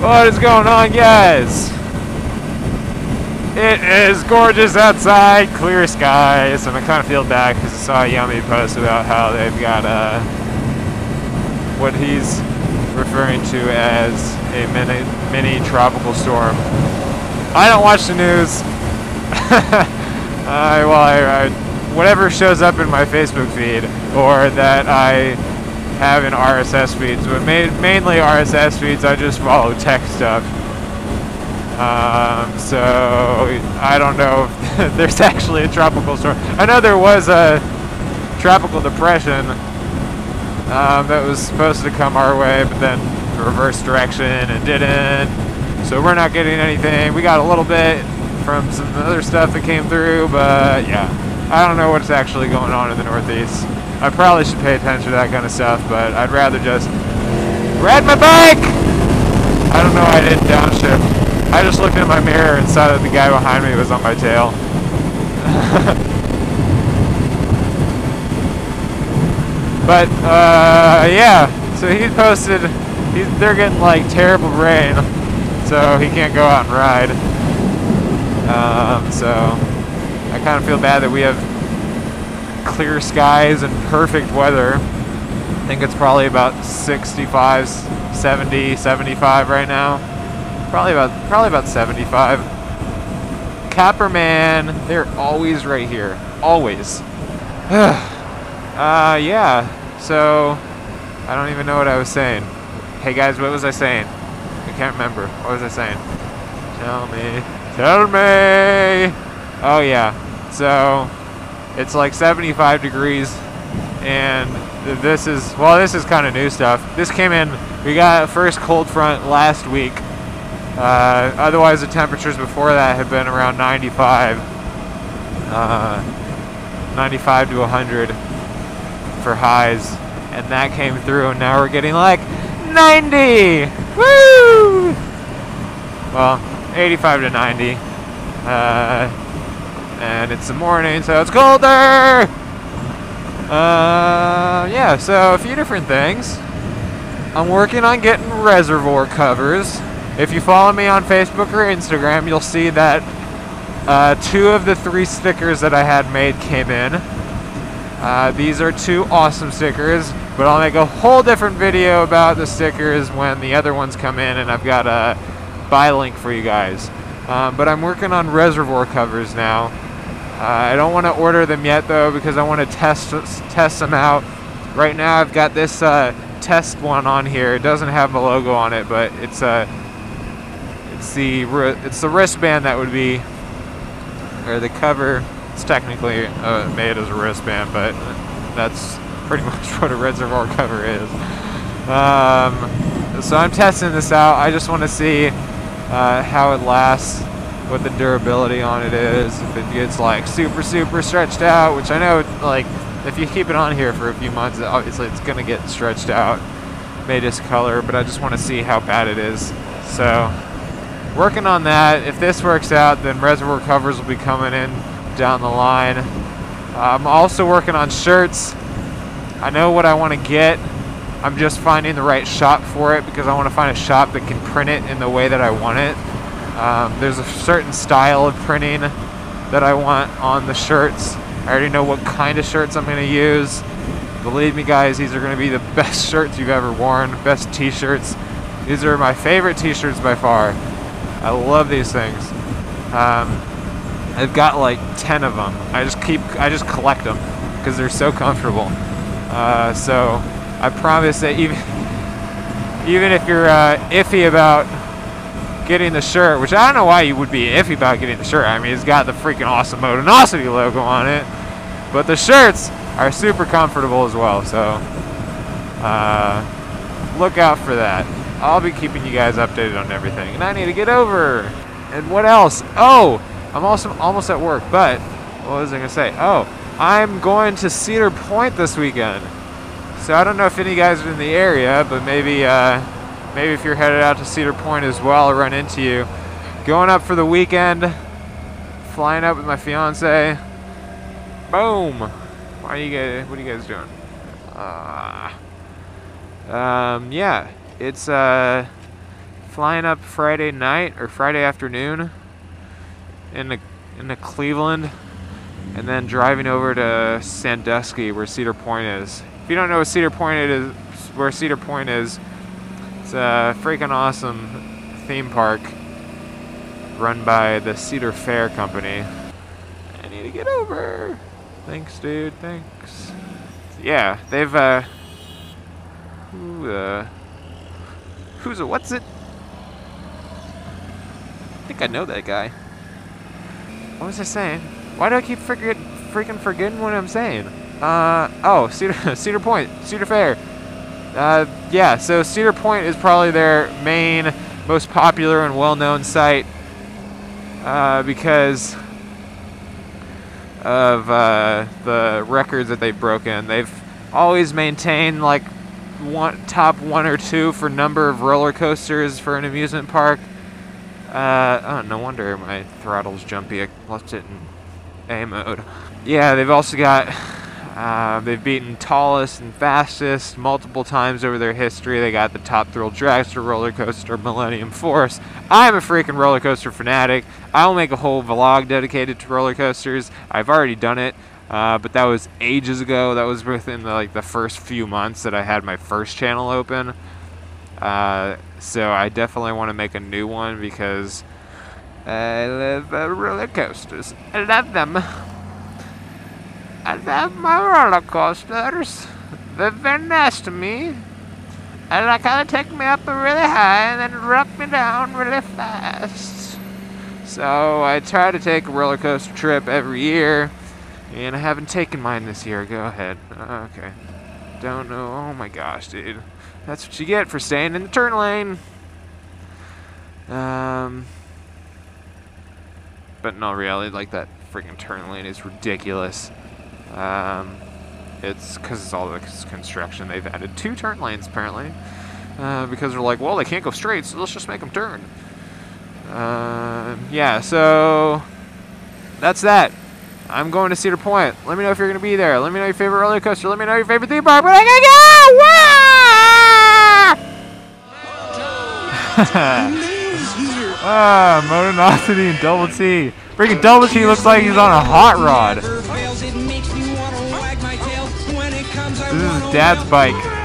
What is going on, guys? It is gorgeous outside, clear skies, and I kind of feel bad because I saw a Yummy post about how they've got uh, what he's referring to as a mini, mini tropical storm. I don't watch the news. I, well, I, I, whatever shows up in my Facebook feed or that I have in RSS feeds, but ma- mainly RSS feeds, I just follow tech stuff. Um, so I don't know if there's actually a tropical storm. I know there was a tropical depression um, that was supposed to come our way, but then reverse direction and didn't. So we're not getting anything. We got a little bit from some other stuff that came through, but yeah, I don't know what's actually going on in the Northeast. I probably should pay attention to that kind of stuff, but I'd rather just ride my bike. I don't know. I didn't downshift. I just looked in my mirror and saw that the guy behind me was on my tail. but uh, yeah, so he posted. They're getting like terrible rain, so he can't go out and ride. Um, so I kind of feel bad that we have clear skies and perfect weather. I think it's probably about 65, 70, 75 right now. Probably about probably about 75. Capperman, they're always right here. Always. uh yeah. So I don't even know what I was saying. Hey guys, what was I saying? I can't remember. What was I saying? Tell me. Tell me. Oh yeah. So it's like 75 degrees and this is well this is kind of new stuff. This came in we got a first cold front last week uh, otherwise, the temperatures before that had been around 95, uh, 95 to 100 for highs, and that came through, and now we're getting like 90. Woo! Well, 85 to 90, uh, and it's the morning, so it's colder. Uh, yeah, so a few different things. I'm working on getting reservoir covers. If you follow me on Facebook or Instagram, you'll see that uh, two of the three stickers that I had made came in. Uh, these are two awesome stickers, but I'll make a whole different video about the stickers when the other ones come in, and I've got a buy link for you guys. Um, but I'm working on reservoir covers now. Uh, I don't want to order them yet though because I want to test test them out. Right now I've got this uh, test one on here. It doesn't have the logo on it, but it's a it's the it's the wristband that would be, or the cover. It's technically uh, made as a wristband, but that's pretty much what a reservoir cover is. Um, so I'm testing this out. I just want to see uh, how it lasts, what the durability on it is. If it gets like super super stretched out, which I know like if you keep it on here for a few months, obviously it's gonna get stretched out, may discolor. But I just want to see how bad it is. So working on that. If this works out, then reservoir covers will be coming in down the line. I'm also working on shirts. I know what I want to get. I'm just finding the right shop for it because I want to find a shop that can print it in the way that I want it. Um, there's a certain style of printing that I want on the shirts. I already know what kind of shirts I'm going to use. Believe me, guys, these are going to be the best shirts you've ever worn, best t shirts. These are my favorite t shirts by far. I love these things. Um, I've got like 10 of them. I just keep, I just collect them because they're so comfortable. Uh, so I promise that even, even if you're uh, iffy about getting the shirt, which I don't know why you would be iffy about getting the shirt. I mean, it's got the freaking awesome Motonosity logo on it, but the shirts are super comfortable as well. So uh, look out for that. I'll be keeping you guys updated on everything. And I need to get over. And what else? Oh, I'm also almost at work, but what was I going to say? Oh, I'm going to Cedar Point this weekend. So I don't know if any guys are in the area, but maybe uh, maybe if you're headed out to Cedar Point as well, I'll run into you. Going up for the weekend, flying up with my fiance. Boom. Why are you guys? What are you guys doing? Uh, um, yeah it's uh, flying up Friday night or Friday afternoon into into Cleveland, and then driving over to Sandusky, where Cedar Point is. If you don't know what Cedar Point is, where Cedar Point is, it's a freaking awesome theme park run by the Cedar Fair Company. I need to get over. Thanks, dude. Thanks. Yeah, they've uh. Who uh. Who's a what's it? I think I know that guy. What was I saying? Why do I keep forget, freaking forgetting what I'm saying? Uh, oh, Cedar, Cedar Point, Cedar Fair. Uh, yeah, so Cedar Point is probably their main, most popular and well-known site uh, because of uh, the records that they've broken. They've always maintained like one top one or two for number of roller coasters for an amusement park. Uh, oh, no wonder my throttle's jumpy. I left it in A mode. Yeah, they've also got, uh, they've beaten tallest and fastest multiple times over their history. They got the top thrill dragster roller coaster, Millennium Force. I'm a freaking roller coaster fanatic. I'll make a whole vlog dedicated to roller coasters. I've already done it. Uh, but that was ages ago. That was within the, like the first few months that I had my first channel open. Uh, so I definitely want to make a new one because I love uh, roller coasters. I love them. I love my roller coasters. They're very nice to me. And I like how they take me up really high and then drop me down really fast. So I try to take a roller coaster trip every year, and I haven't taken mine this year. Go ahead. Okay. Don't know. Oh my gosh, dude. That's what you get for staying in the turn lane. Um, but in all reality, like that freaking turn lane is ridiculous. Um, it's because it's all the construction. They've added two turn lanes apparently, uh, because they're like, well, they can't go straight, so let's just make them turn. Uh, yeah, so that's that. I'm going to Cedar Point. Let me know if you're going to be there. Let me know your favorite roller coaster. Let me know your favorite theme park. Where I gotta go! ah, Motonosity and Double T. Freaking Double T looks like he's on a hot rod. This is dad's bike.